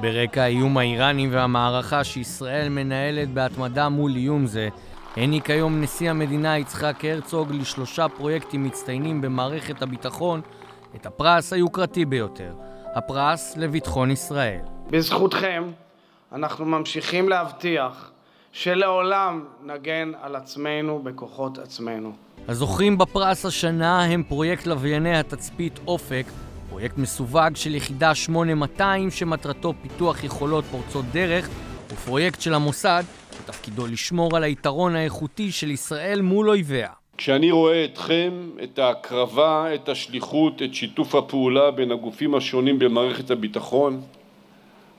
ברקע האיום האיראני והמערכה שישראל מנהלת בהתמדה מול איום זה, העניק היום נשיא המדינה יצחק הרצוג לשלושה פרויקטים מצטיינים במערכת הביטחון את הפרס היוקרתי ביותר, הפרס לביטחון ישראל. בזכותכם אנחנו ממשיכים להבטיח שלעולם נגן על עצמנו בכוחות עצמנו. הזוכים בפרס השנה הם פרויקט לווייני התצפית אופק, פרויקט מסווג של יחידה 8200 שמטרתו פיתוח יכולות פורצות דרך, ופרויקט של המוסד שתפקידו לשמור על היתרון האיכותי של ישראל מול אויביה. כשאני רואה אתכם, את ההקרבה, את השליחות, את שיתוף הפעולה בין הגופים השונים במערכת הביטחון,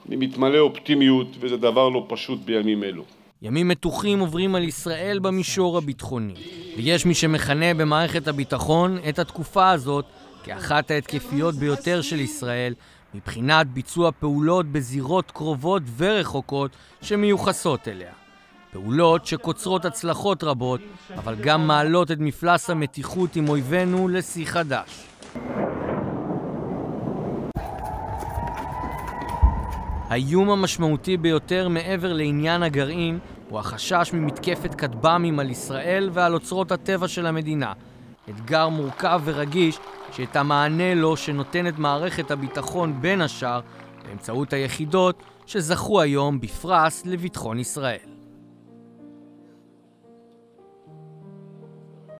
אני מתמלא אופטימיות וזה דבר לא פשוט בימים אלו. ימים מתוחים עוברים על ישראל במישור הביטחוני, ויש מי שמכנה במערכת הביטחון את התקופה הזאת כאחת ההתקפיות ביותר של ישראל מבחינת ביצוע פעולות בזירות קרובות ורחוקות שמיוחסות אליה. פעולות שקוצרות הצלחות רבות, אבל גם מעלות את מפלס המתיחות עם אויבינו לשיא חדש. האיום המשמעותי ביותר מעבר לעניין הגרעין הוא החשש ממתקפת כטב"מים על ישראל ועל אוצרות הטבע של המדינה. אתגר מורכב ורגיש שאת המענה לו שנותנת מערכת הביטחון בין השאר באמצעות היחידות שזכו היום בפרס לביטחון ישראל.